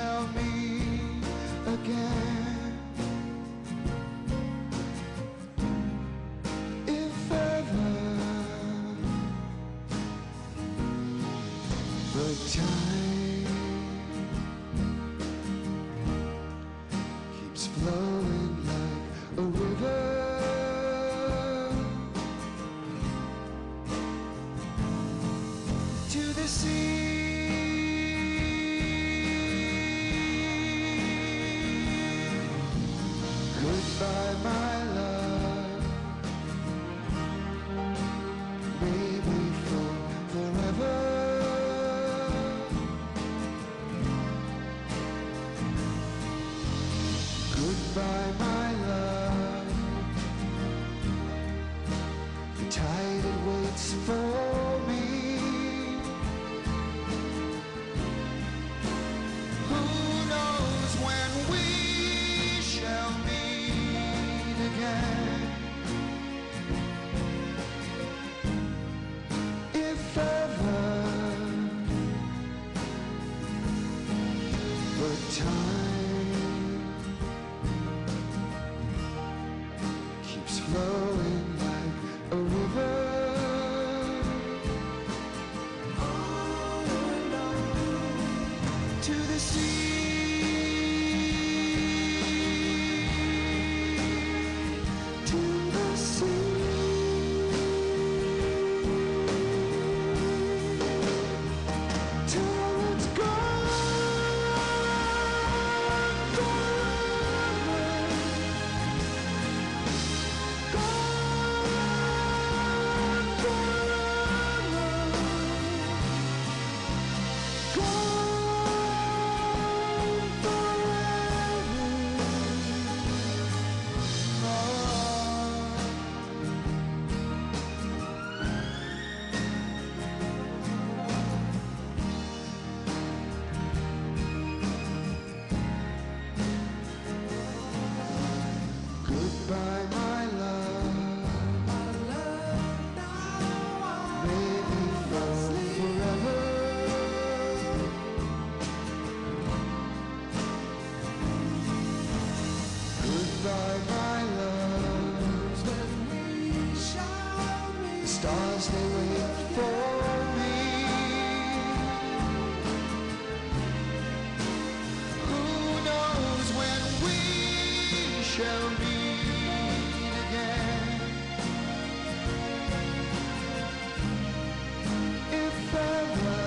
Tell me again. If ever the time keeps flowing like a river. To the sea. Goodbye, my love. Maybe for forever. Goodbye, my love. The tide time stars they wait for me. Who knows when we shall meet again? If ever,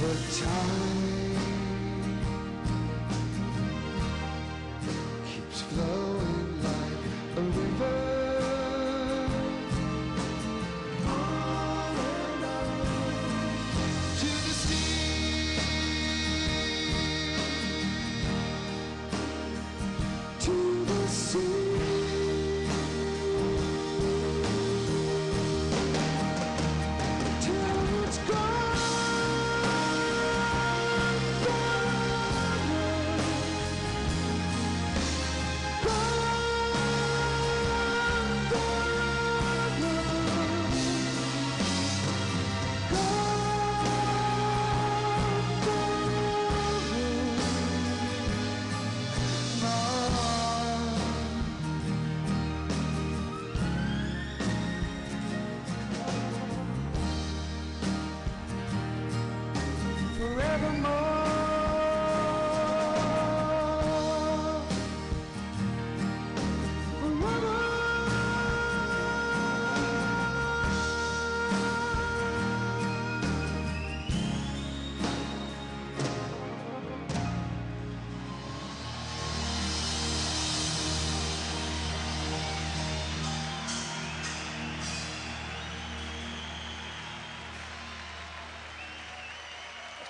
but time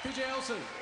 PJ Elson.